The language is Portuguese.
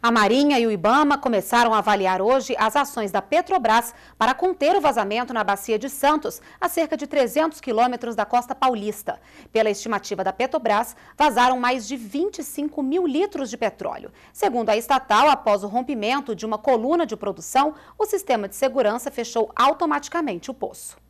A Marinha e o Ibama começaram a avaliar hoje as ações da Petrobras para conter o vazamento na Bacia de Santos, a cerca de 300 quilômetros da costa paulista. Pela estimativa da Petrobras, vazaram mais de 25 mil litros de petróleo. Segundo a estatal, após o rompimento de uma coluna de produção, o sistema de segurança fechou automaticamente o poço.